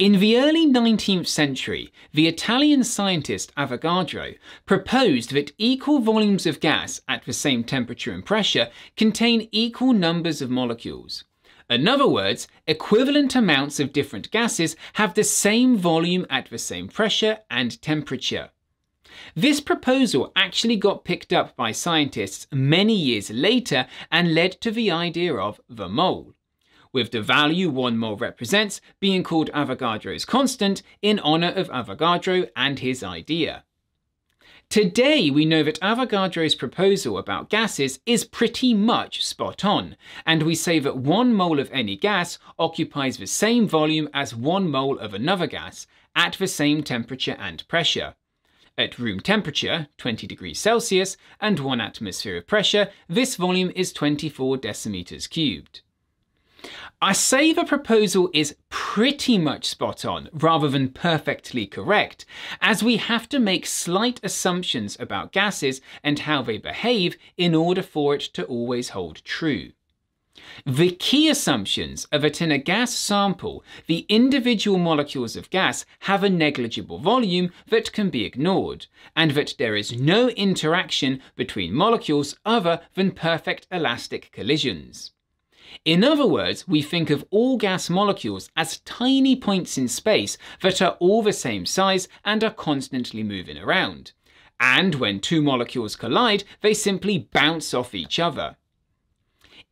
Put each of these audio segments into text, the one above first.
In the early 19th century, the Italian scientist Avogadro proposed that equal volumes of gas at the same temperature and pressure contain equal numbers of molecules. In other words, equivalent amounts of different gases have the same volume at the same pressure and temperature. This proposal actually got picked up by scientists many years later and led to the idea of the mole, with the value 1 mole represents being called Avogadro's constant in honour of Avogadro and his idea. Today, we know that Avogadro's proposal about gases is pretty much spot on, and we say that one mole of any gas occupies the same volume as one mole of another gas at the same temperature and pressure. At room temperature, 20 degrees Celsius, and 1 atmosphere of pressure, this volume is 24 decimeters cubed. I say the proposal is pretty much spot on rather than perfectly correct, as we have to make slight assumptions about gases and how they behave in order for it to always hold true. The key assumptions are that in a gas sample, the individual molecules of gas have a negligible volume that can be ignored, and that there is no interaction between molecules other than perfect elastic collisions. In other words, we think of all gas molecules as tiny points in space that are all the same size and are constantly moving around. And when two molecules collide, they simply bounce off each other.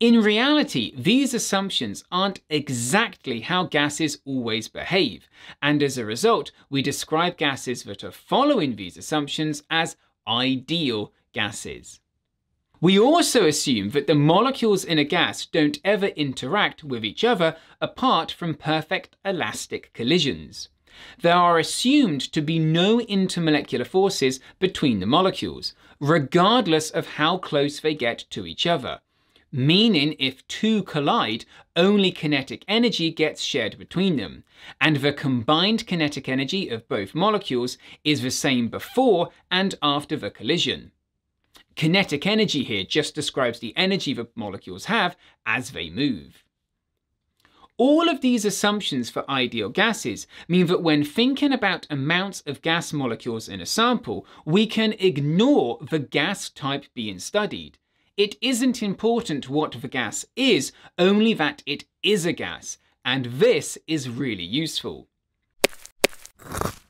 In reality, these assumptions aren't exactly how gases always behave, and as a result, we describe gases that are following these assumptions as ideal gases. We also assume that the molecules in a gas don't ever interact with each other apart from perfect elastic collisions. There are assumed to be no intermolecular forces between the molecules, regardless of how close they get to each other. Meaning if two collide, only kinetic energy gets shared between them, and the combined kinetic energy of both molecules is the same before and after the collision. Kinetic energy here just describes the energy that molecules have as they move. All of these assumptions for ideal gases mean that when thinking about amounts of gas molecules in a sample, we can ignore the gas type being studied. It isn't important what the gas is, only that it is a gas, and this is really useful.